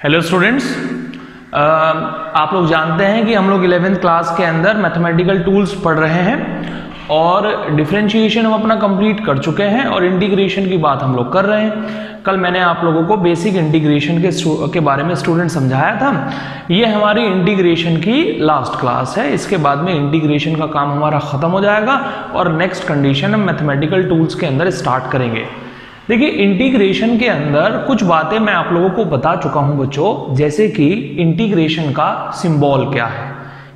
Hello students आप लोग जानते हैं कि हम लोग इलेवेंथ क्लास के अंदर मैथमेटिकल टूल्स पढ़ रहे हैं और डिफ्रेंशिएशन हम अपना कंप्लीट कर चुके हैं और इंटीग्रेशन की बात हम लोग कर रहे हैं। कल मैंने आप लोगों को बेसिक इंटीग्रेशन के के बारे में स्टूडेंट समझाया था। ये हमारी इंटीग्रेशन की लास्ट क्लास है। इसके बाद में इंटीग्रेशन का काम हमारा ख़त्म हो जाएगा और नेक्स्ट कंडीशन हम मैथमेटिकल टूल्स के अंदर स्टार्ट करेंगे। देखिए इंटीग्रेशन के अंदर कुछ बातें मैं आप लोगों को बता चुका हूँ बच्चों, जैसे कि इंटीग्रेशन का सिंबल क्या है?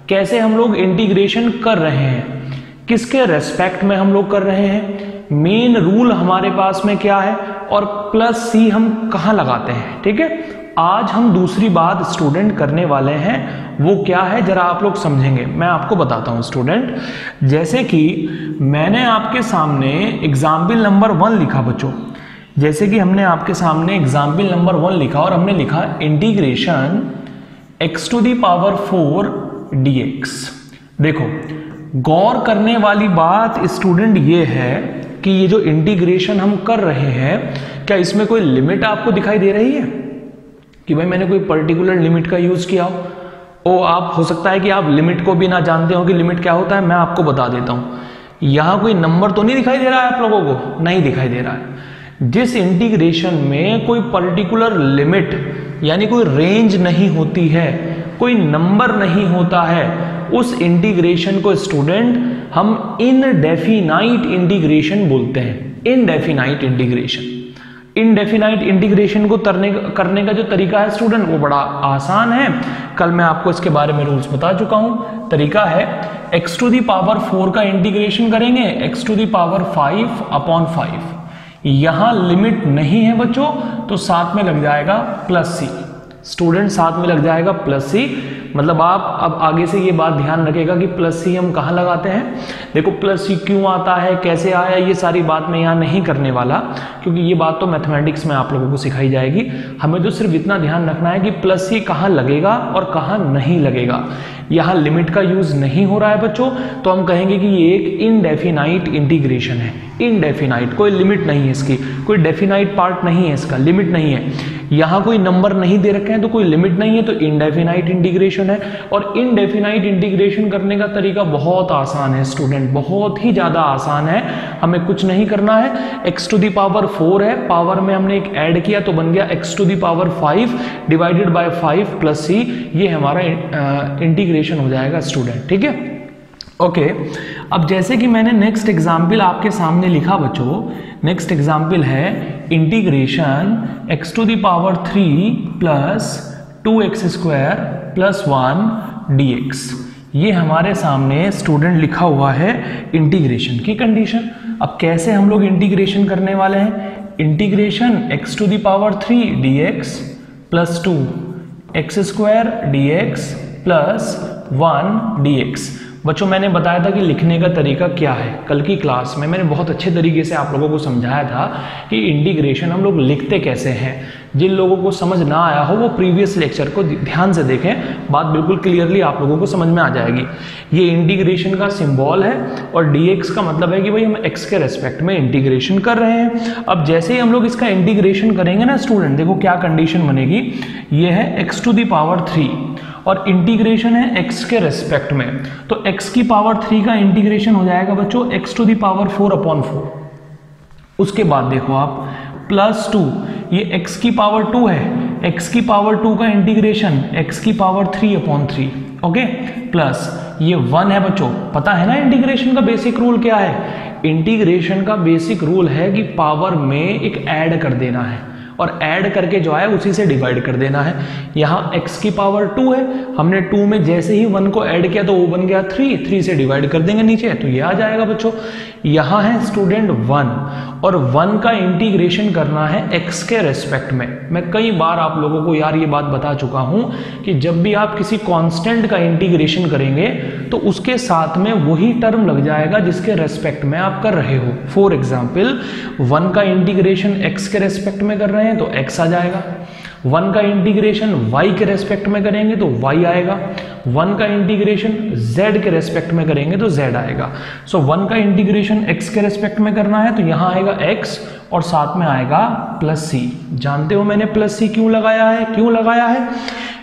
कैसे हम लोग इंटीग्रेशन कर रहे हैं? किसके रेस्पेक्ट में हम लोग कर रहे हैं? मेन रूल हमारे पास में क्या है? और प्लस सी हम कहाँ लगाते हैं? ठीक है? आज हम दूसरी बात स्टूडेंट करने वाले हैं। वो क्या है? जरा आप लोग समझेंगे। मैं आपको बताता हूँ स्टूडेंट जैसे कि मैंने आपके सामने एग्ज़ाम्पल नंबर वन लिखा बच्चों। जैसे कि हमने आपके सामने एग्ज़ाम्पल नंबर वन लिखा और हमने लिखा integration x to the power four d x देखो, गौर करने वाली बात स्टूडेंट ये है कि ये जो इंटीग्रेशन हम कर रहे हैं, क्या इसमें कोई लिमिट आपको दिखाई दे रही है? कि भाई मैंने कोई पर्टिकुलर लिमिट का यूज़ किया हो? ओ, आप, हो सकता है कि आप लिमिट को भी ना जानते हो कि लिमिट क्या होता है, मैं आपको बता देता हूँ। यहाँ कोई नंबर तो नहीं दिखाई दे रहा है आप लोगों को? नहीं दिखाई दे रहा है। जिस इंटीग्रेशन में कोई पर्टिकुलर लिमिट यानी कोई रेंज नहीं होती है, कोई नंबर नहीं होता है, उस इंटीग्रेशन को स्टूडेंट हम इनडेफिनाइट इंटीग्रेशन बोलते हैं। इनडेफिनाइट इंटीग्रेशन इनडेफिनाइट इंटीग्रेशन को तरने, करने का जो तरीका है स्टूडेंट वो बड़ा आसान है। कल मैं आपको इसके बारे में रूल्स बता चुका हूँ। तरीका है, x to the power four का इंटीग्रेशन करेंगे, x to the power five upon five यहाँ लिमिट नहीं है बच्चों तो साथ में लग जाएगा प्लस सी स्टूडेंट साथ में लग जाएगा प्लस सी मतलब आप अब आगे से ये बात ध्यान रखेगा कि प्लस सी हम कहाँ लगाते हैं। देखो प्लस सी क्यों आता है, कैसे आया, ये सारी बात मैं यहाँ नहीं करने वाला, क्योंकि ये बात तो मैथमेटिक्स में आप लोगों को सिखाई जाएगी। हमें तो सिर्फ़ इतना ध्यान रखना है कि प्लस सी कहाँ लगेगा और कहाँ नहीं लगेगा। यहाँ लिमिट का यूज़ नहीं हो रहा है बच्चों तो हम कहेंगे कि ये एक इनडेफिनाइट इंटीग्रेशन है। इनडेफिनाइट कोई लिमिट नहीं है इसकी, कोई डेफिनाइट पार्ट नहीं है इसका लिमिट नहीं है। यहाँ कोई नंबर नहीं दे रखे हैं तो कोई लिमिट नहीं है तो इनडेफिनाइट इंटीग्रेशन है। और इनडेफिनाइट इंटीग्रेशन करने का तरीका बहुत आसान है स्टूडेंट बहुत ही ज़्यादा आसान है। हमें कुछ नहीं करना है। X to the power four है पावर में हमने एक ऐड किया तो बन गया x to the power five divided by five plus c ये हमारा इंटीग्रेशन हो जाएगा स्टूडेंट ठीक है? ओके अब जैसे कि मैंने नेक्स्ट एग्ज़ाम्पल आपके सामने लिखा बच्चों नेक्स्ट एग्ज़ाम्पल है integration x to the power three plus two x square plus one d x ये हमारे सामने स्टूडेंट लिखा हुआ है इंटीग्रेशन की कंडीशन अब कैसे हम लोग इंटीग्रेशन करने वाले हैं? Integration x to the power three d x plus two x square d x plus one d x बच्चों, मैंने बताया था कि लिखने का तरीका क्या है। कल की क्लास में मैंने बहुत अच्छे तरीके से आप लोगों को समझाया था कि इंटीग्रेशन हम लोग लिखते कैसे हैं। जिन लोगों को समझ ना आया हो, वो प्रीवियस लेक्चर को ध्यान से देखें। बात बिल्कुल क्लियरली आप लोगों को समझ में आ जाएगी। ये इंटीग्रेशन का सिंबल है और डी का मतलब है कि भाई हम एक्स के रेस्पेक्ट में इंटीग्रेशन कर रहे हैं। अब जैसे ही हम लोग इसका इंटीग्रेशन करेंगे ना स्टूडेंट देखो क्या कंडीशन बनेगी। ये है x to the power three और इंटीग्रेशन है x के रेस्पेक्ट में। तो x की पावर थ्री का इंटीग्रेशन हो जाएगा बच्चों, x to the power four upon four उसके बाद देखो आप प्लस टू ये x की पावर टू है। x की पावर टू का इंटीग्रेशन x की power three upon three okay plus ये वन है बच्चों। पता है ना इंटीग्रेशन का बेसिक रूल क्या है? इंटीग्रेशन का बेसिक रूल है कि पावर में एक ऐड कर देना है। और ऐड करके जो है उसी से डिवाइड कर देना है। यहाँ एक्स की पावर टू है। हमने टू में जैसे ही वन को ऐड किया तो वो बन गया थ्री थ्री से डिवाइड कर देंगे नीचे। तो ये आ जाएगा बच्चों। यहाँ है स्टूडेंट वन और वन का इंटीग्रेशन करना है एक्स के रेस्पेक्ट में। मैं कई बार आप लोगों को यार ये बात बता चुका हूँ कि जब भी आप किसी कांस्टेंट का इंटीग्रेशन करेंगे तो उसके साथ में वही टर्म लग जाएगा जिसके रेस्पेक्ट में आप कर रहे हो। फॉर एग्ज़ाम्पल वन का इंटीग्रेशन एक्स के रेस्पेक्ट में कर रहे हैं तो एक्स आ जाएगा। वन का इंटीग्रेशन वाई के रेस्पेक्ट में करेंगे तो वाई आएगा। वन का इंटीग्रेशन जेड के रेस्पेक्ट में करेंगे तो जेड आएगा। सो so, वन का इंटीग्रेशन एक्स के रेस्पेक्ट में करना है तो यहाँ आएगा एक्स और साथ में आएगा प्लस सी जानते हो मैंने प्लस सी क्यों लगाया है? क्यों लगाया है?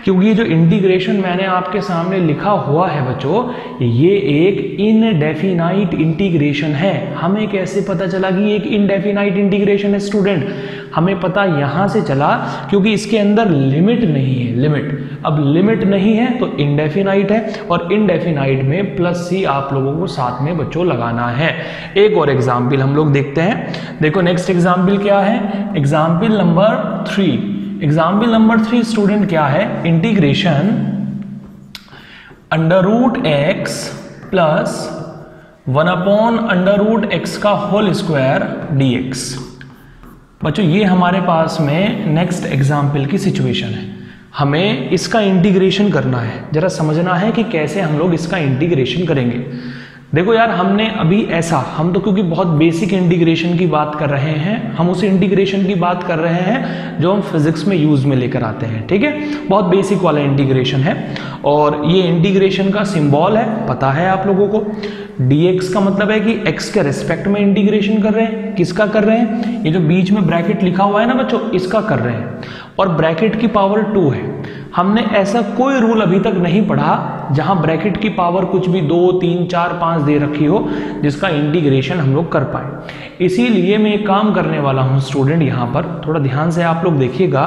क्योंकि जो इंटीग्रेशन मैंने आपके सामने लिखा हुआ है बच्चों, ये एक इनडेफिनाइट इंटीग्रेशन है। हमें कैसे पता चला कि एक इनडेफिनाइट इंटीग्रेशन है स्टूडेंट हमें पता यहाँ से चला क्योंकि इसके अंदर लिमिट नहीं है लिमिट अब लिमिट नहीं है तो इनडेफिनाइट है और इनडेफिनाइट में प्लस सी आप लोगों को साथ में बच्चों लगाना है। एक और एग्ज़ाम्पल हम लोग देखते हैं। देखो नेक्स्ट एग्ज़ाम्पल क्या है? Example number three example number three student क्या है? Integration under root x plus one upon under root x का होल स्क्वायर डी एक्स बच्चों, ये हमारे पास में नेक्स्ट एग्ज़ाम्पल की सिचुएशन है। हमें इसका इंटीग्रेशन करना है। जरा समझना है कि कैसे हम लोग इसका इंटीग्रेशन करेंगे। देखो यार, हमने अभी ऐसा, हम तो क्योंकि बहुत बेसिक इंटीग्रेशन की बात कर रहे हैं, हम उस इंटीग्रेशन की बात कर रहे हैं जो हम फिजिक्स में यूज़ में लेकर आते हैं, ठीक है? बहुत बेसिक वाला इंटीग्रेशन है और ये इंटीग्रेशन का सिंबल है, पता है आप लोगों को? Dx का मतलब है कि x के रेस्पेक्ट में इंटीग्रेशन कर रहे हैं। किसका कर रहे हैं? ये जो बीच में ब्रैकेट लिखा हुआ है ना बच्चों, इसका कर रहे हैं। और ब्रैकेट की पावर टू है। हमने ऐसा कोई रूल अभी तक नहीं पढ़ा जहाँ ब्रैकेट की पावर कुछ भी दो, तीन, चार, पाँच दे रखी हो, जिसका इंटीग्रेशन हम लोग कर पाए। इसीलिए मैं एक काम करने वाला हूँ स्टूडेंट यहाँ पर। थोड़ा ध्यान से आप लोग देखिएगा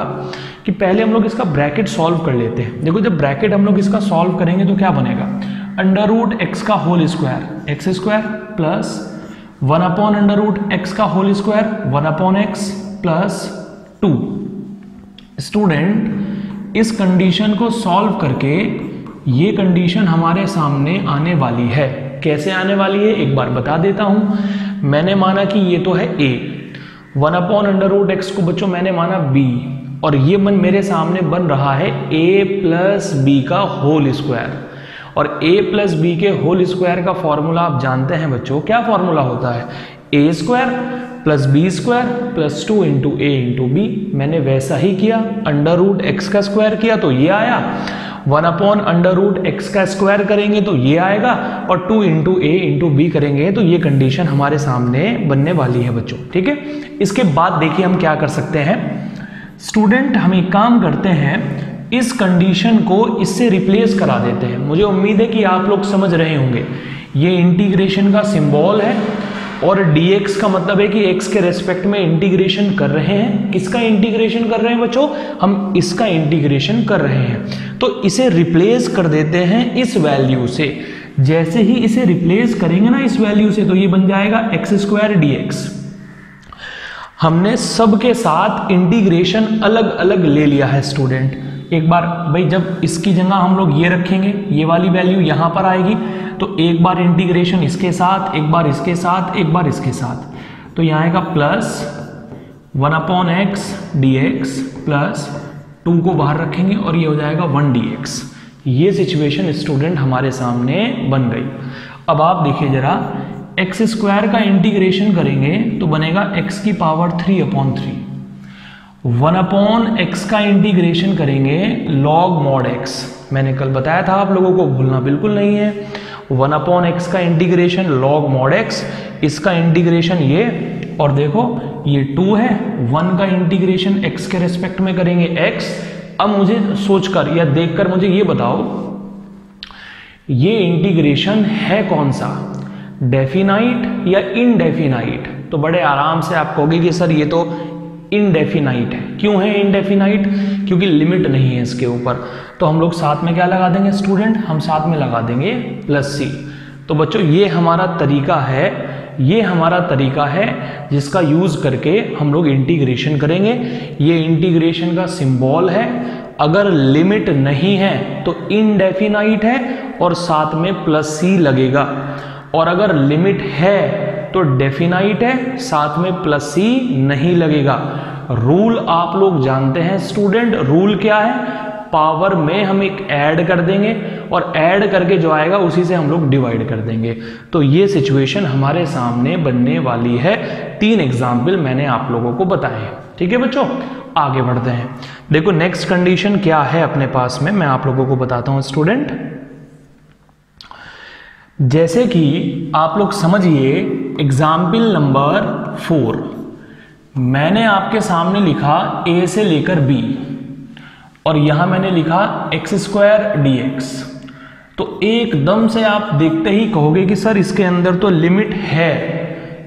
कि पहले हम लोग इसका ब्रैकेट सॉल्व कर लेते हैं। देखो, जब ब्रैकेट हम लोग इसका सॉल्व करेंगे तो क्या बनेगा? अंडर रूट एक्स का whole square x square plus one upon under root x का whole square one upon x plus two student इस कंडीशन को सॉल्व करके ये कंडीशन हमारे सामने आने वाली है। कैसे आने वाली है? एक बार बता देता हूँ। मैंने माना कि ये तो है a one upon under root x को बच्चों, मैंने माना बी और ये मन मेरे सामने बन रहा है ए प्लस बी का होल स्क्वायर और ए प्लस बी के होल स्क्वायर का फॉर्मूला आप जानते हैं बच्चों, क्या फॉर्मूला होता है? A square plus b square plus two into a into b मैंने वैसा ही किया अंडर रूट एक्स का स्क्वायर किया तो ये आया। One upon under root x का स्क्वायर करेंगे तो ये आएगा और two into a into b करेंगे तो ये कंडीशन हमारे सामने बनने वाली है बच्चों, ठीक है? इसके बाद देखिए हम क्या कर सकते हैं। स्टूडेंट हम एक काम करते हैं इस कंडीशन को इससे रिप्लेस करा देते हैं। मुझे उम्मीद है कि आप लोग समझ रहे होंगे। ये इंटीग्रेशन का सिंबल है और dx का मतलब है कि x के रेस्पेक्ट में इंटीग्रेशन कर रहे हैं। किसका इंटीग्रेशन कर रहे हैं बच्चों? हम इसका इंटीग्रेशन कर रहे हैं। तो इसे रिप्लेस कर देते हैं इस वैल्यू से। जैसे ही इसे रिप्लेस करेंगे ना इस वैल्यू से तो ये बन जाएगा एक्स स्क्वायर डी हमने सबके साथ इंटीग्रेशन अलग अलग ले लिया है स्टूडेंट एक बार, भाई जब इसकी जगह हम लोग ये रखेंगे, ये वाली वैल्यू यहाँ पर आएगी तो एक बार इंटीग्रेशन इसके साथ, एक बार इसके साथ, एक बार इसके साथ। तो यहाँ आएगा plus one upon x d x plus two को बाहर रखेंगे और ये हो जाएगा वन डी एक्स ये सिचुएशन स्टूडेंट हमारे सामने बन गई। अब आप देखिए जरा एक्स स्क्वायर का इंटीग्रेशन करेंगे तो बनेगा एक्स की power three upon three one upon x का इंटीग्रेशन करेंगे लॉग मॉड एक्स। मैंने कल बताया था आप लोगों को, भूलना बिल्कुल नहीं है। वन अपॉन एक्स का इंटीग्रेशन लॉग मॉड एक्स, इसका इंटीग्रेशन ये, और देखो, ये टू है, वन का इंटीग्रेशन एक्स के रेस्पेक्ट में करेंगे एक्स। अब मुझे सोचकर या देखकर मुझे ये बताओ, ये इंटीग्रेशन है कौन सा? डेफिनाइट या इनडेफिनाइट? तो बड़े आराम से आप कहोगे कि सर ये तो इनडेफिनाइट है। क्यों है इनडेफिनाइट क्योंकि लिमिट नहीं है इसके ऊपर। तो हम लोग साथ में क्या लगा देंगे स्टूडेंट हम साथ में लगा देंगे प्लस सी तो बच्चों, ये हमारा तरीका है, ये हमारा तरीका है जिसका यूज़ करके हम लोग इंटीग्रेशन करेंगे। ये इंटीग्रेशन का सिंबल है। अगर लिमिट नहीं है तो इनडेफिनाइट है और साथ में प्लस सी लगेगा। और अगर लिमिट है तो डेफिनाइट है, साथ में प्लस सी नहीं लगेगा। रूल आप लोग जानते हैं स्टूडेंट रूल क्या है? पावर में हम एक ऐड कर देंगे और ऐड करके जो आएगा, उसी से हम लोग डिवाइड कर देंगे। तो ये सिचुएशन हमारे सामने बनने वाली है। तीन एग्ज़ाम्पल मैंने आप लोगों को बताए ठीक है बच्चों? आगे बढ़ते हैं। देखो नेक्स्ट कंडीशन क्या है अपने पास में? मैं आप लोगों को बताता हूँ स्टूडेंट जैसे कि आप लोग समझिए एग्ज़ाम्पल नंबर फोर मैंने आपके सामने लिखा ए से लेकर बी और यहाँ मैंने लिखा एक्स स्क्वायर डी एक्स तो एकदम से आप देखते ही कहोगे कि सर इसके अंदर तो लिमिट है।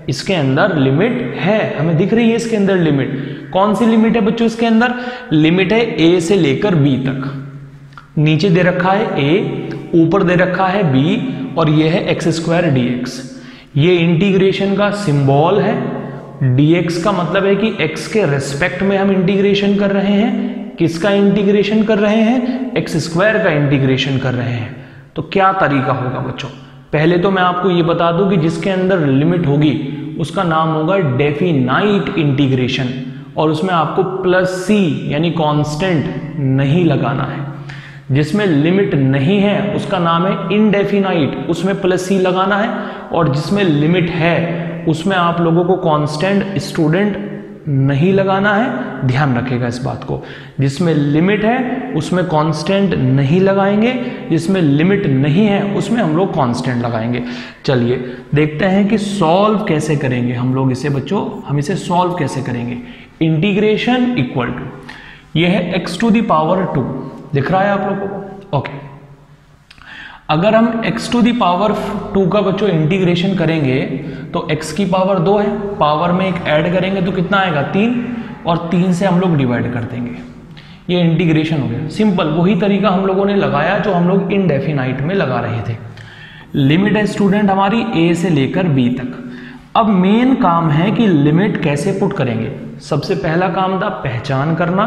इसके अंदर लिमिट है। हमें दिख रही है इसके अंदर लिमिट कौन सी लिमिट है बच्चों इसके अंदर? लिमिट है ए से लेकर बी तक। नीचे दे रखा है ए ऊपर दे रखा है बी और यह है एक्स स्क्वायर डी एक्स ये इंटीग्रेशन का सिंबल है। dx का मतलब है कि x के रेस्पेक्ट में हम इंटीग्रेशन कर रहे हैं। किसका इंटीग्रेशन कर रहे हैं? एक्स स्क्वायर का इंटीग्रेशन कर रहे हैं। तो क्या तरीका होगा बच्चों? पहले तो मैं आपको ये बता दूँ कि जिसके अंदर लिमिट होगी, उसका नाम होगा डेफिनाइट इंटीग्रेशन और उसमें आपको प्लस सी यानी कांस्टेंट नहीं लगाना है। जिसमें लिमिट नहीं है, उसका नाम है इनडेफिनाइट उसमें प्लस सी लगाना है, और जिसमें लिमिट है, उसमें आप लोगों को कांस्टेंट स्टूडेंट नहीं लगाना है। ध्यान रखेगा इस बात को। जिसमें लिमिट है, उसमें कांस्टेंट नहीं लगाएँगे, जिसमें लिमिट नहीं है, उसमें हम लोग कांस्टेंट लगाएँगे। चलिए, देखते हैं कि सॉल्व कैसे करेंगे हम लोग इसे, बच्चों। हम इसे सॉल्व कैसे करेंगे? इंटीग्रेशन इक्वल टू यह है एक्स टू दावर टू दिख रहा है आप लोगों को? ओके अगर हम x to the power two का बच्चों इंटीग्रेशन करेंगे तो x की पावर दो है पावर में एक ऐड करेंगे तो कितना आएगा? तीन, और तीन से हम लोग डिवाइड कर देंगे। ये इंटीग्रेशन हो गया। सिंपल वही तरीका हम लोगों ने लगाया जो हम लोग इनडेफिनाइट में लगा रहे थे। लिमिट है स्टूडेंट हमारी ए से लेकर बी तक। अब मेन काम है कि लिमिट कैसे पुट करेंगे। सबसे पहला काम था पहचान करना।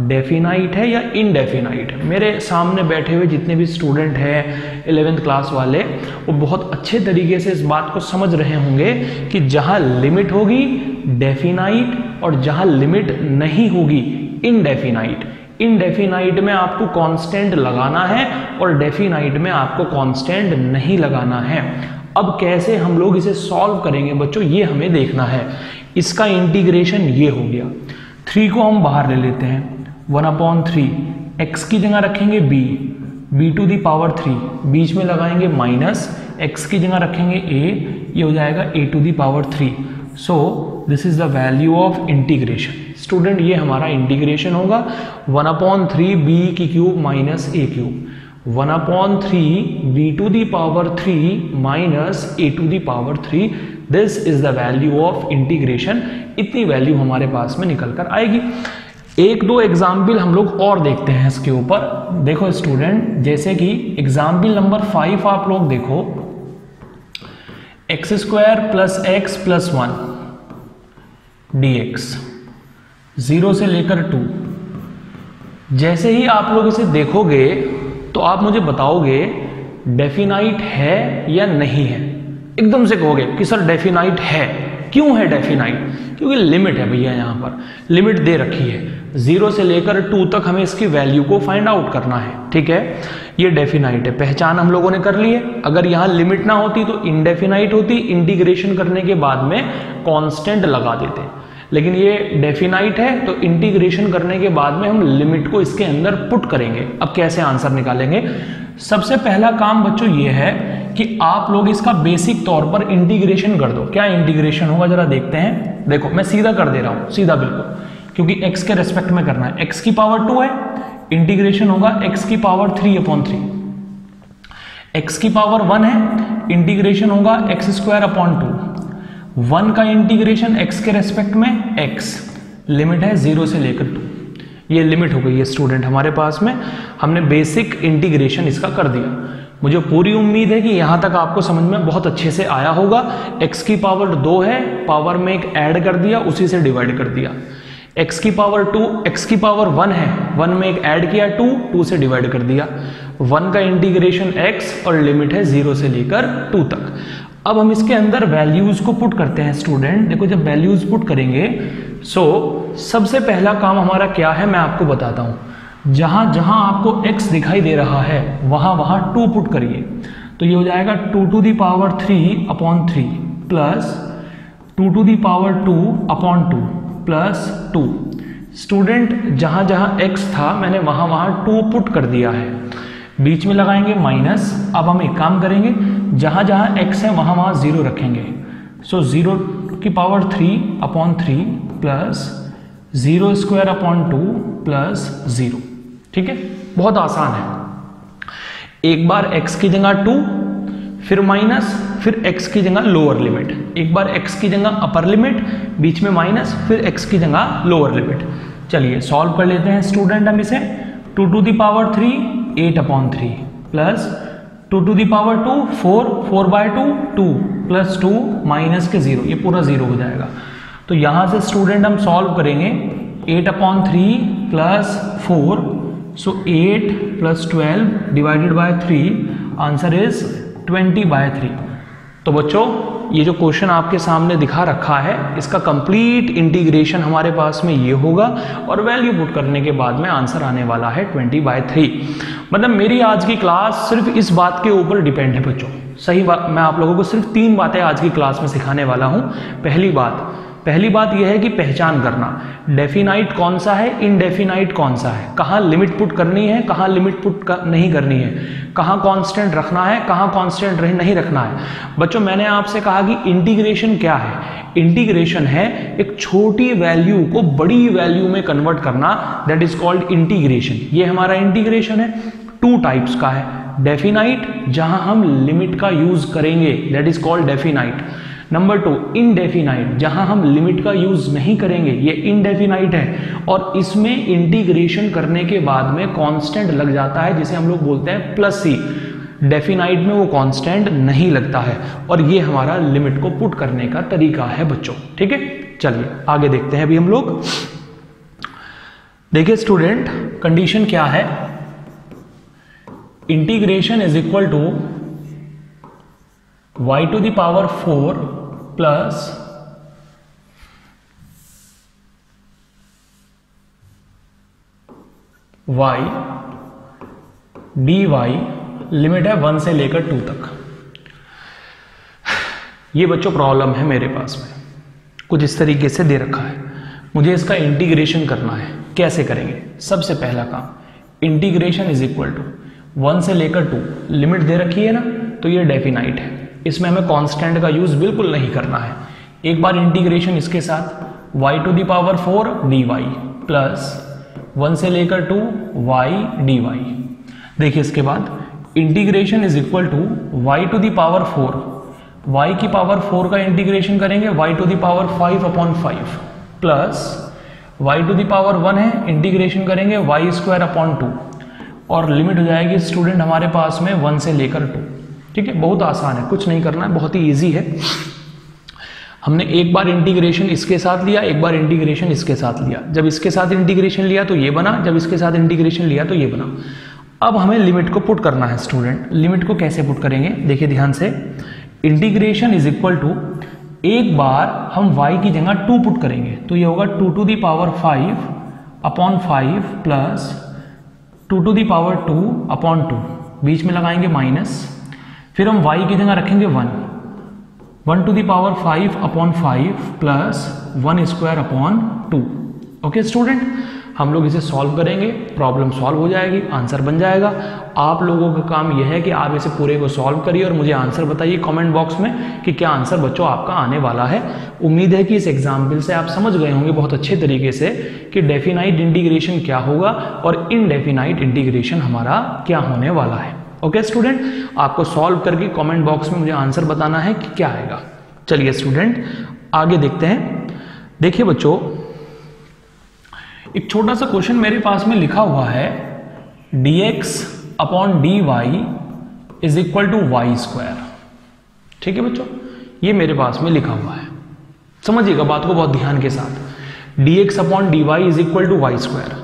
डेफिनाइट है या इनडेफिनाइट मेरे सामने बैठे हुए जितने भी स्टूडेंट हैं इलेवेंथ क्लास वाले, वो बहुत अच्छे तरीके से इस बात को समझ रहे होंगे कि जहाँ लिमिट होगी डेफिनाइट और जहाँ लिमिट नहीं होगी इनडेफिनाइट इनडेफिनाइट में आपको कांस्टेंट लगाना है और डेफिनाइट में आपको कांस्टेंट नहीं लगाना है। अब कैसे हम लोग इसे सॉल्व करेंगे? बच्चों, ये हमें देखना है। इसका इंटीग्रेशन ये हो गया। थ्री को हम बाहर ले लेते हैं। वन अपॉन थ्री एक्स की जगह रखेंगे b b to the power three बीच में लगाएँगे माइनस एक्स की जगह रखेंगे ए ये हो जाएगा a to the power three so this is the value of integration student ये हमारा इंटीग्रेशन होगा। वन अपॉन थ्री बी की cube minus a cube one upon three b to the power three minus a to the power three this is the value of integration इतनी value हमारे पास में निकल कर आएगी। एक दो एग्ज़ाम्पल हम लोग और देखते हैं इसके ऊपर। देखो स्टूडेंट जैसे कि एग्ज़ाम्पल नंबर फाइव आप लोग देखो। X square plus x plus one d x zero से लेकर टू जैसे ही आप लोग इसे देखोगे तो आप मुझे बताओगे, डेफिनाइट है या नहीं है? एकदम से कहोगे कि, सर, डेफिनाइट है। क्यों है डेफिनाइट? क्योंकि लिमिट है भैया यहाँ पर। लिमिट दे रखी है। ज़ीरो से लेकर टू तक हमें इसकी वैल्यू को फाइंड आउट करना है, ठीक है? ये डेफिनाइट है। पहचान हम लोगों ने कर ली है। अगर यहाँ लिमिट ना होती तो इनडेफिनाइट होती। इंटीग्रेशन करने के बाद में कॉन्स्टेंट लगा देते। लेकिन ये डेफिनाइट है तो इंटीग्रेशन करने के बाद में हम लिमिट को इसके अंदर पुट करेंगे। अब कैसे आंसर निकालेंगे? सबसे पहला काम बच्चों ये है कि आप लोग इसका बेसिक तौर पर इंटीग्रेशन कर दो। क्या इंटीग्रेशन होगा? जरा देखते हैं। देखो, मैं सीधा कर दे रहा हूँ, सीधा बिल्कुल। क्योंकि x के रेस्पेक्ट में करना है। x की पावर टू है इंटीग्रेशन होगा x की power three upon three x की पावर वन है इंटीग्रेशन होगा x square upon two one का इंटीग्रेशन एक्स के रेस्पेक्ट में एक्स लिमिट है ज़ीरो से लेकर टू ये लिमिट हो गई है स्टूडेंट हमारे पास में. हमने बेसिक इंटीग्रेशन इसका कर दिया. मुझे पूरी उम्मीद है कि यहाँ तक आपको समझ में बहुत अच्छे से आया होगा. x की पावर दो है. पावर में एक ऐड कर दिया, उसी से डिवाइड कर दिया. x की पावर टू x की पावर वन है. वन में एक ऐड किया टू टू से डिवाइड कर दिया. वन का इंटीग्रेशन x और लिमिट है ज़ीरो से लेकर टू तक. अब हम इसके अंदर वैल्यूज़ को पुट करते हैं स्टूडेंट देखो जब वैल्यूज़ पुट करेंगे सो so, सबसे पहला काम हमारा क्या है मैं आपको बताता हूँ. जहाँ जहाँ आपको x दिखाई दे रहा है वहाँ वहाँ टू पुट करिए. तो ये हो जाएगा two to the power three upon three plus two to the power two upon two plus two student जहाँ जहाँ x था मैंने वहाँ वहाँ टू पुट कर दिया है. बीच में लगाएँगे माइनस। अब हम एक काम करेंगे जहाँ जहाँ एक्स है वहाँ वहाँ ज़ीरो रखेंगे। सो so, ज़ीरो की power three upon three plus zero square upon two plus zero. ठीक है? बहुत आसान है। एक बार x की जगह टू फिर माइनस फिर x की जगह लोअर लिमिट एक बार x की जगह अपर लिमिट बीच में माइनस फिर x की जगह लोअर लिमिट चलिए सॉल्व कर लेते हैं स्टूडेंट हम इसे। Two to the power three eight upon three plus two to the power two four four by two two plus two minus के ज़ीरो ये पूरा ज़ीरो हो जाएगा। तो यहाँ से स्टूडेंट हम सॉल्व करेंगे eight upon three plus four so eight plus twelve divided by three answer is twenty by three तो बच्चों ये जो क्वेश्चन आपके सामने दिखा रखा है, इसका कंप्लीट इंटीग्रेशन हमारे पास में ये होगा और वैल्यू पुट करने के बाद में आंसर आने वाला है ट्वेंटी बाय थ्री। मतलब मेरी आज की क्लास सिर्फ़ इस बात के ऊपर डिपेंड है, बच्चों। सही बात मैं आप लोगों को सिर्फ़ तीन बातें आज की क्लास में सिखाने वाला हूँ। पहली बात पहली बात यह है कि पहचान करना। डेफिनाइट कौन सा है? इनडेफिनाइट कौन सा है? कहाँ लिमिट पुट करनी है? कहाँ लिमिट पुट कर, नहीं करनी है? कहाँ कांस्टेंट रखना है? कहाँ कांस्टेंट रह, नहीं रखना है? बच्चों मैंने आपसे कहा कि इंटीग्रेशन क्या है? इंटीग्रेशन है एक छोटी वैल्यू को बड़ी वैल्यू में कन्वर्ट करना दैट इज़ कॉल्ड इंटीग्रेशन ये हमारा इंटीग्रेशन है। टू टाइप्स का है। डेफिनाइट जहाँ हम लिमिट का यूज़ करेंगे that is called definite number two indefinite जहाँ हम लिमिट का यूज़ नहीं करेंगे, ये इनडेफिनाइट है। और इसमें इंटीग्रेशन करने के बाद में कांस्टेंट लग जाता है, जिसे हम लोग बोलते हैं प्लस सी डेफिनाइट में वो कांस्टेंट नहीं लगता है। और ये हमारा लिमिट को पुट करने का तरीका है बच्चों, ठीक है? चलिए, आगे देखते हैं अभी हम लोग। देखिए स्टूडेंट कंडीशन क्या है? Integration is equal to y to the power four plus y d y limit है वन से लेकर टू तक। ये बच्चों प्रॉब्लम है मेरे पास में। कुछ इस तरीके से दे रखा है। मुझे इसका इंटीग्रेशन करना है। कैसे करेंगे? सबसे पहला काम integration is equal to one से लेकर टू लिमिट दे रखी है ना? तो ये डेफिनाइट है। इसमें हमें कांस्टेंट का यूज़ बिल्कुल नहीं करना है। एक बार इंटीग्रेशन इसके साथ, y to the power four d y plus one से लेकर टू वाई डी वाई देखिए इसके बाद integration is equal to y to the power four y की पावर फोर का इंटीग्रेशन करेंगे y to the power five upon five plus y to the power one है integration करेंगे y square upon two और limit हो जाएगी student हमारे पास में वन से लेकर टू ठीक है, बहुत आसान है, कुछ नहीं करना है, बहुत ही ईजी है। हमने एक बार इंटीग्रेशन इसके साथ लिया, एक बार इंटीग्रेशन इसके साथ लिया। जब इसके साथ इंटीग्रेशन लिया तो ये बना, जब इसके साथ इंटीग्रेशन लिया तो ये बना। अब हमें लिमिट को पुट करना है स्टूडेंट लिमिट को कैसे पुट करेंगे? देखिए ध्यान से। इंटीग्रेशन इज़ इक्वल टू एक बार हम y की जगह टू पुट करेंगे। तो ये होगा two to the power five upon five plus two to the power two upon two बीच में लगाएँगे माइनस फिर हम y की जगह रखेंगे one one to the power five upon five plus one square upon two okay student हम लोग इसे सॉल्व करेंगे प्रॉब्लम सॉल्व हो जाएगी आंसर बन जाएगा। आप लोगों का काम यह है कि आप इसे पूरे को सॉल्व करिए और मुझे आंसर बताइए कमेंट बॉक्स में कि क्या आंसर बच्चों आपका आने वाला है। उम्मीद है कि इस एग्ज़ाम्पल से आप समझ गए होंगे बहुत अच्छे तरीके से कि डेफिनाइट इंटीग्रेशन क्या होगा और इनडेफिनाइट इंटीग्रेशन हमारा क्या होने वाला है। ओके स्टूडेंट आपको सॉल्व करके कमेंट बॉक्स में मुझे आंसर बताना है कि क्या आएगा। चलिए स्टूडेंट आगे देखते हैं। देखिए बच्चों, एक छोटा सा क्वेश्चन मेरे पास में लिखा हुआ है d x upon d y is equal to y square ठीक है बच्चों? ये मेरे पास में लिखा हुआ है। समझिएगा बात को बहुत ध्यान के साथ। D x upon d y is equal to y square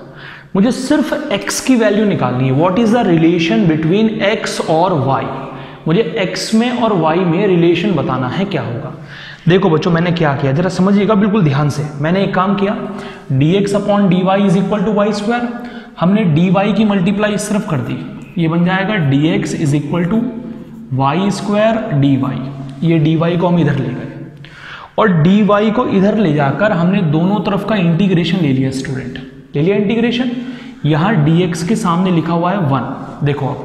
मुझे सिर्फ़ x की वैल्यू निकालनी है। What is the relation between x और y? मुझे x में और y में रिलेशन बताना है, क्या होगा? देखो बच्चों, मैंने क्या किया? जरा समझिएगा बिल्कुल ध्यान से। मैंने एक काम किया। D x upon d y is equal to y square हमने डी वाई की मल्टीप्लाई सिर्फ़ कर दी। ये बन जाएगा d x is equal to y square d y ये डी वाई को हम इधर ले गए। और डी वाई को इधर ले जाकर हमने दोनों तरफ़ का इंटीग्रेशन ले लिया स्टूडेंट लिया इंटीग्रेशन यहाँ एक्स के सामने लिखा हुआ है वन देखो आप,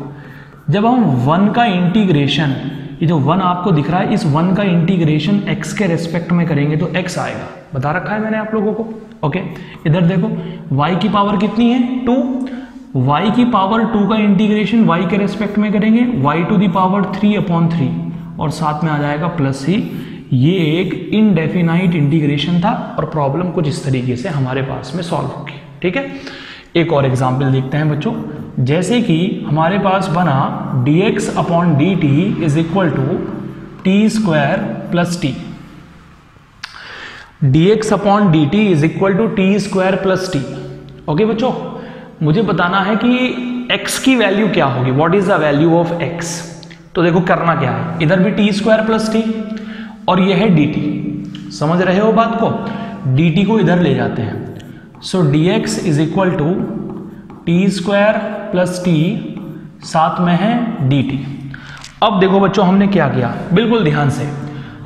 जब हम वन का इंटीग्रेशन ये जो वन आपको दिख रहा है, इस वन का इंटीग्रेशन एक्स के रेस्पेक्ट में करेंगे तो एक्स आएगा। बता रखा है मैंने आप लोगों को? ओके इधर देखो, y की पावर कितनी है? टू y की पावर टू का इंटीग्रेशन y के रेस्पेक्ट में करेंगे। Y to the power three upon three और साथ में आ जाएगा प्लस ही ये एक इनडेफिनाइट इंटीग्रेशन था और प्रॉब्लम कुछ इस तरीके से हमारे पास में सॉल्व होगी। ठीक है? एक और एग्ज़ाम्पल देखते हैं बच्चों। जैसे कि हमारे पास बना dx upon d t is equal to t square plus t d x upon d t is equal to t square plus t okay बच्चों? मुझे बताना है कि x की वैल्यू क्या होगी। What is the value of x? तो देखो करना क्या है। इधर भी टी स्क्वायर प्लस टी और यह है डी टी समझ रहे हो बात को? डी टी को इधर ले जाते हैं। So d x is equal to t square plus t साथ में है डी टी अब देखो बच्चों, हमने क्या किया? बिल्कुल ध्यान से।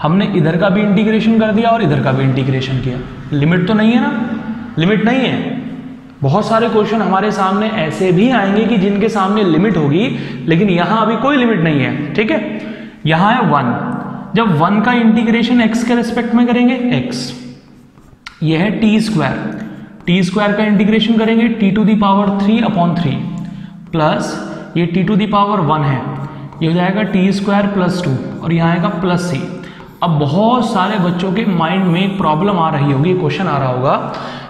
हमने इधर का भी इंटीग्रेशन कर दिया और इधर का भी इंटीग्रेशन किया। लिमिट तो नहीं है ना? लिमिट नहीं है। बहुत सारे क्वेश्चन हमारे सामने ऐसे भी आएँगे कि जिनके सामने लिमिट होगी, लेकिन यहाँ अभी कोई लिमिट नहीं है। ठीक है? यहाँ है वन जब वन का इंटीग्रेशन एक्स के रेस्पेक्ट में करेंगे एक्स यह है टी स्क्वायर टी स्क्वायर का इंटीग्रेशन करेंगे t to the power three upon three plus ये t to the power one है. ये हो जाएगा टी स्क्वायर प्लस टू और यहाँ आएगा प्लस सी अब बहुत सारे बच्चों के माइंड में एक प्रॉब्लम आ रही होगी क्वेश्चन आ रहा होगा.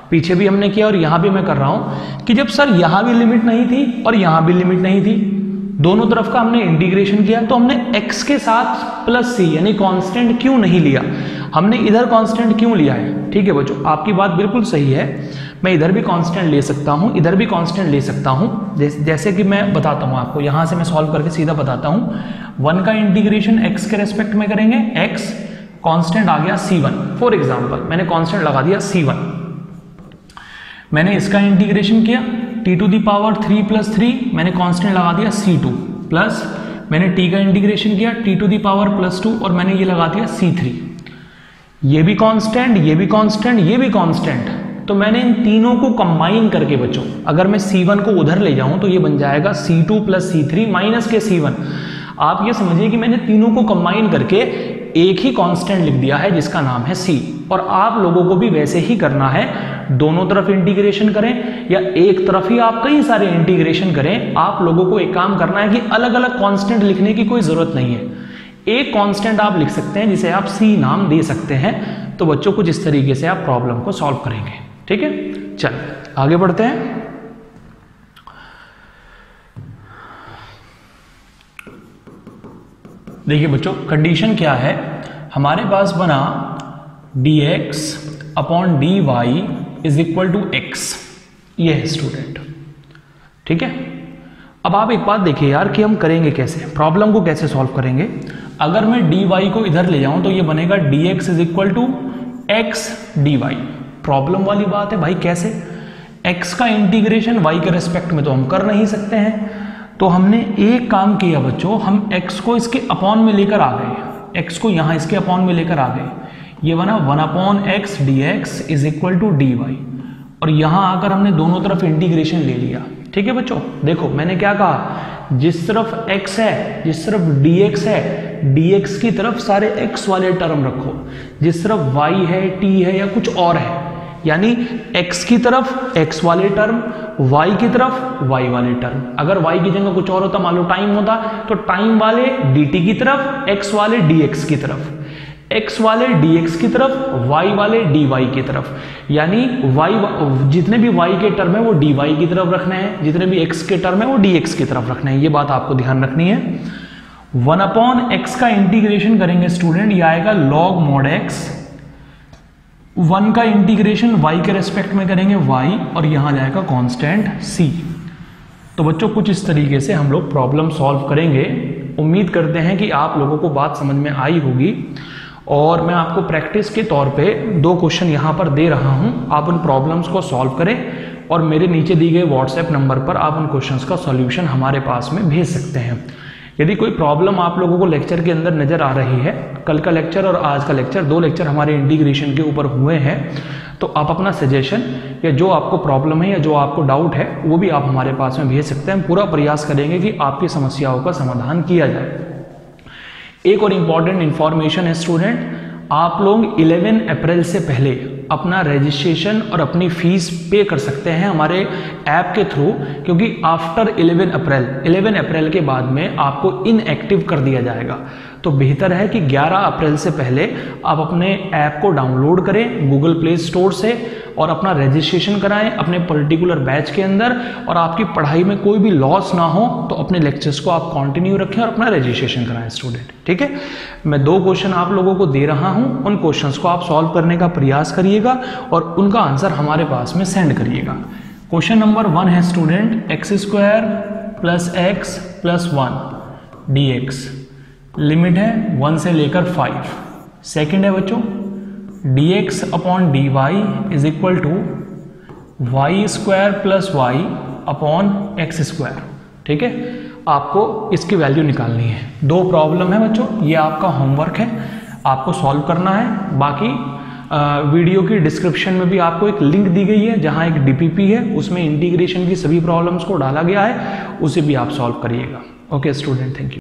पीछे भी हमने किया और यहाँ भी मैं कर रहा हूँ कि जब सर यहाँ भी लिमिट नहीं थी और यहाँ भी लिमिट नहीं थी दोनों तरफ़ का हमने इंटीग्रेशन किया तो हमने x के साथ प्लस सी यानी कांस्टेंट क्यों नहीं लिया? हमने इधर कांस्टेंट क्यों लिया है? ठीक है बच्चों आपकी बात बिल्कुल सही है। मैं इधर भी कांस्टेंट ले सकता हूँ इधर भी कांस्टेंट ले सकता हूँ। जैसे, कि मैं बताता हूँ आपको यहाँ से मैं सॉल्व करके सीधा बताता हूँ। वन का इंटीग्रेशन एक्स के रेस्पेक्ट में करेंगे एक्स कांस्टेंट आ गया c1 फॉर एग्ज़ाम्पल मैंने कांस्टेंट लगा दिया c1 मैंने इसका इंटीग्रेशन किया t to the power three plus three मैंने कांस्टेंट लगा दिया सी टू प्लस मैंने टी का इंटीग्रेशन किया t to the power plus two और मैंने ये लगा दिया सी थ्री ये भी कांस्टेंट ये भी कांस्टेंट ये भी कांस्टेंट तो मैंने इन तीनों को कंबाइन करके बचो अगर मैं C1 को उधर ले जाऊँ तो ये बन जाएगा C2 two plus c three minus के C1 आप ये समझिए कि मैंने तीनों को कंबाइन करके एक ही कांस्टेंट लिख दिया है, जिसका नाम है C और आप लोगों को भी वैसे ही करना है, दोनों तरफ़ इंटीग्रेशन करें या एक तरफ़ ही आप कई सारे इंटीग्रेशन करें, आप लोगों को एक काम करना है कि अलग अलग कांस्टेंट लिखने की कोई ज़रूरत नहीं है। एक कांस्टेंट आप लिख सकते हैं, जिसे आप सी नाम दे सकते हैं तो बच्चों कुछ इस तरीके से आप प्रॉब्लम को सॉल्व करेंगे। ठीक है? चल, आगे बढ़ते हैं। देखिए बच्चों कंडीशन क्या है? हमारे पास बना d x upon d y is equal to x ये है स्टूडेंट ठीक है? अब आप एक बात देखिए यार कि हम करेंगे कैसे? प्रॉब्लम को कैसे सॉल्व करेंगे? अगर मैं डी वाई को इधर ले जाऊँ तो ये बनेगा d x is equal to x d y problem वाली बात है भाई, कैसे? एक्स का इंटीग्रेशन वाई के रेस्पेक्ट में तो हम कर नहीं सकते हैं। तो हमने एक काम किया बच्चों, हम एक्स को इसके अपॉन में लेकर आ गए एक्स को यहाँ इसके अपॉन में लेकर आ गए ये बना one upon x d x is equal to d y और यहाँ आकर हमने दोनों तरफ़ इंटीग्रेशन ले लिया। ठीक है बच्चों? देखो, मैंने क्या कहा? जिस तरफ़ x है, जिस तरफ़ dx है, dx की तरफ़ सारे x वाले टर्म रखो। जिस तरफ़ y है, t है या कुछ और है यानी x की तरफ़ x वाले टर्म y की तरफ़ y वाले टर्म अगर y की जगह कुछ और होता, मान लो टाइम होता तो टाइम वाले dt की तरफ़, x वाले dx की तरफ़। x वाले dx की तरफ़, y वाले dy की तरफ़। यानी y जितने भी y के टर्म है, वो dy की तरफ़ रखने हैं। जितने भी x के टर्म है, वो dx की तरफ़ रखने हैं। ये बात आपको ध्यान रखनी है। वन अपॉन एक्स का इंटीग्रेशन करेंगे स्टूडेंट ये आएगा लॉग मॉड एक्स वन का इंटीग्रेशन वाई के रेस्पेक्ट में करेंगे वाई और यहाँ जाएगा कांस्टेंट सी तो बच्चों, कुछ इस तरीके से हम लोग प्रॉब्लम सॉल्व करेंगे। उम्मीद करते हैं कि आप लोगों को बात समझ में आई होगी। और मैं आपको प्रैक्टिस के तौर पे दो क्वेश्चन यहाँ पर दे रहा हूँ। आप उन प्रॉब्लम्स को सॉल्व करें और मेरे नीचे दी गए व्हाट्सएप नंबर पर आप उन क्वेश्चंस का सॉल्यूशन हमारे पास में भेज सकते हैं। यदि कोई प्रॉब्लम आप लोगों को लेक्चर के अंदर नज़र आ रही है, कल का लेक्चर और आज का लेक्चर दो लेक्चर हमारे इंटीग्रेशन के ऊपर हुए हैं तो आप अपना सजेशन या जो आपको प्रॉब्लम है या जो आपको डाउट है, वो भी आप हमारे पास में भेज सकते हैं। हम पूरा प्रयास करेंगे कि आपकी समस्याओं का समाधान किया जाए। एक और इंपॉर्टेंट इंफॉर्मेशन है स्टूडेंट आप लोग 11 अप्रैल से पहले अपना रजिस्ट्रेशन और अपनी फ़ीस पे कर सकते हैं हमारे ऐप के थ्रू क्योंकि आफ्टर 11 अप्रैल 11 अप्रैल के बाद में आपको इनएक्टिव कर दिया जाएगा। तो बेहतर है कि 11 अप्रैल से पहले आप अपने ऐप को डाउनलोड करें गूगल प्ले स्टोर से, और अपना रजिस्ट्रेशन कराएँ अपने पर्टिकुलर बैच के अंदर, और आपकी पढ़ाई में कोई भी लॉस ना हो तो अपने लेक्चर्स को आप कंटिन्यू रखें और अपना रजिस्ट्रेशन कराएँ स्टूडेंट ठीक है? मैं दो क्वेश्चन आप लोगों को दे रहा हूँ, उन क्वेश्चंस को आप सॉल्व करने का प्रयास करिएगा, और उनका आंसर हमारे पास में सेंड करिएगा. क्वेश्चन नंबर वन है student x square plus x plus one d x limit है वन से लेकर फाइव। सेकेंड है बच्चों d x upon d y is equal to y square plus y upon x square ठीक है? आपको इसकी वैल्यू निकालनी है। दो प्रॉब्लम है बच्चों ये आपका होमवर्क है। आपको सॉल्व करना है। बाकी आ, वीडियो की डिस्क्रिप्शन में भी आपको एक लिंक दी गई है जहाँ एक डीपीपी है उसमें इंटीग्रेशन की सभी प्रॉब्लम्स को डाला गया है उसे भी आप सॉल्व करिएगा। Okay student thank you